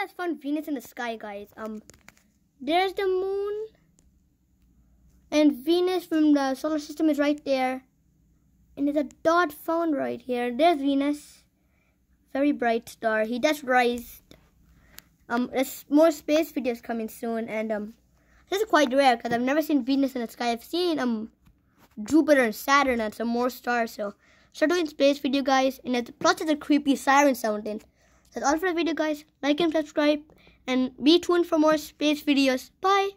has found Venus in the sky, guys. Um, there's the moon, and Venus from the solar system is right there, and there's a dot found right here. There's Venus, very bright star. He just rise. Um, there's more space videos coming soon, and um, this is quite rare because I've never seen Venus in the sky. I've seen um Jupiter and Saturn and some more stars. So start doing space video, guys. And it's, plus it's a creepy siren sounding. That's all for the video, guys. Like and subscribe, and be tuned for more space videos. Bye.